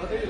আমাদের